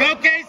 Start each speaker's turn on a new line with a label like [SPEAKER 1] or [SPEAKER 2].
[SPEAKER 1] Eu quero